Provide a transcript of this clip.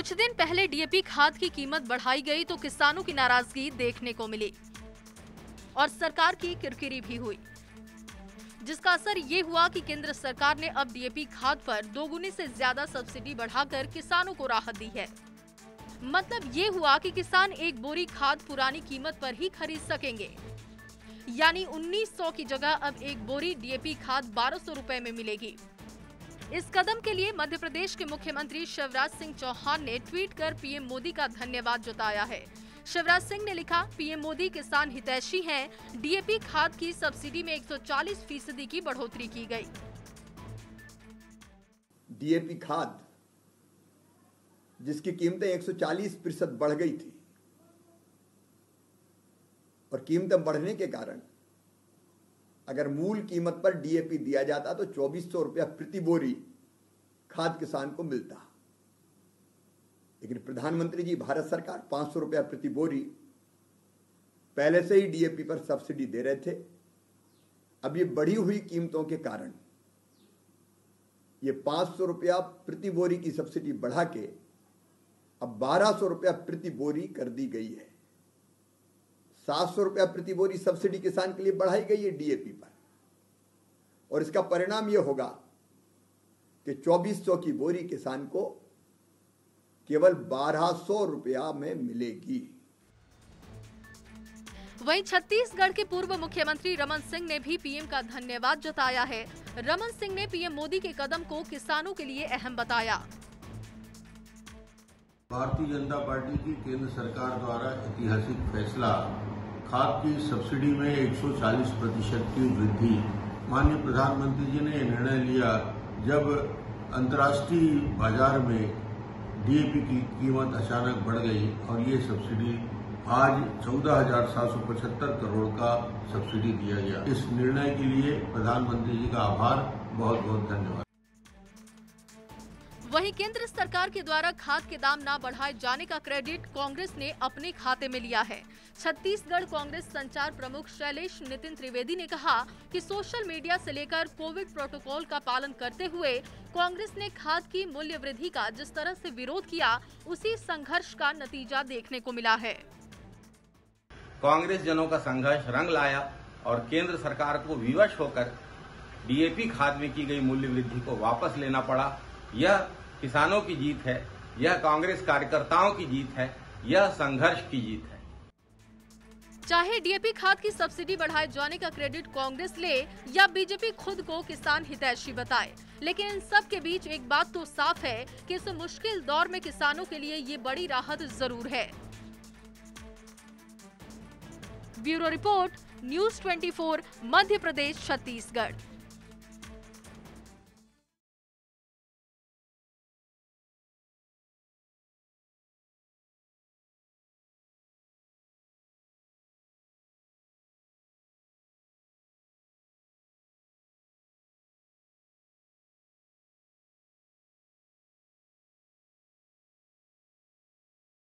कुछ दिन पहले डीएपी खाद की कीमत बढ़ाई गई तो किसानों की नाराज़गी देखने को मिली और सरकार की किरकिरी भी हुई। जिसका असर ये हुआ कि केंद्र सरकार ने अब डीएपी खाद पर दोगुनी से ज़्यादा सब्सिडी बढ़ाकर किसानों को राहत दी है। मतलब ये हुआ कि किसान एक बोरी खाद पुरानी कीमत पर ही खरीद सकेंगे। यानी 1900 की जगह अब एक बोरी डीएपी खाद 1200 रुपए में मिलेगी। इस कदम के लिए मध्य प्रदेश के मुख्यमंत्री शिवराज सिंह चौहान ने ट्वीट कर पीएम मोदी का धन्यवाद जताया है। शिवराज सिंह ने लिखा, पीएम मोदी किसान हितैषी हैं। डीएपी खाद की सब्सिडी में 140 फ़ीसदी की बढ़ोतरी की गई। डीएपी खाद, जिसकी कीमतें 140 प्रतिशत बढ़ गई थी, और कीमतें बढ़ने के कारण अगर मूल कीमत पर डीएपी दिया जाता तो चौबीस सौ रुपया प्रति बोरी खाद किसान को मिलता। लेकिन प्रधानमंत्री जी, भारत सरकार पाँच सौ रुपया प्रति बोरी पहले से ही डीएपी पर सब्सिडी दे रहे थे। अब ये बढ़ी हुई कीमतों के कारण ये पाँच सौ रुपया प्रति बोरी की सब्सिडी बढ़ा के अब बारह सौ रुपया प्रति बोरी कर दी गई है। सात सौ रुपया प्रति बोरी सब्सिडी किसान के लिए बढ़ाई गई है डीएपी पर। और इसका परिणाम यह होगा कि चौबीस सौ की बोरी किसान को केवल बारह सौ रुपया में मिलेगी। वहीं छत्तीसगढ़ के पूर्व मुख्यमंत्री रमन सिंह ने भी पीएम का धन्यवाद जताया है। रमन सिंह ने पीएम मोदी के कदम को किसानों के लिए अहम बताया। भारतीय जनता पार्टी की केंद्र सरकार द्वारा ऐतिहासिक फैसला खाद की सब्सिडी में 140 प्रतिशत की वृद्धि माननीय प्रधानमंत्री जी ने निर्णय लिया, जब अंतर्राष्ट्रीय बाज़ार में डीएपी की कीमत अचानक बढ़ गई और ये सब्सिडी आज चौदह हज़ार सात सौ पचहत्तर करोड़ का सब्सिडी दिया गया। इस निर्णय के लिए प्रधानमंत्री जी का आभार बहुत बहुत धन्यवाद। वहीं केंद्र सरकार के द्वारा खाद के दाम न बढ़ाए जाने का क्रेडिट कांग्रेस ने अपने खाते में लिया है। छत्तीसगढ़ कांग्रेस संचार प्रमुख शैलेश नितिन त्रिवेदी ने कहा कि सोशल मीडिया से लेकर कोविड प्रोटोकॉल का पालन करते हुए कांग्रेस ने खाद की मूल्य वृद्धि का जिस तरह से विरोध किया, उसी संघर्ष का नतीजा देखने को मिला है। कांग्रेस जनों का संघर्ष रंग लाया और केंद्र सरकार को विवश होकर डीएपी खाद में की गई मूल्य वृद्धि को वापस लेना पड़ा। यह किसानों की जीत है, यह कांग्रेस कार्यकर्ताओं की जीत है, यह संघर्ष की जीत है। चाहे डीएपी खाद की सब्सिडी बढ़ाए जाने का क्रेडिट कांग्रेस ले या बीजेपी खुद को किसान हितैषी बताए, लेकिन इन सब के बीच एक बात तो साफ़ है कि इस मुश्किल दौर में किसानों के लिए ये बड़ी राहत ज़रूर है। Bureau report, news 24 Madhya Pradesh, Chhattisgarh.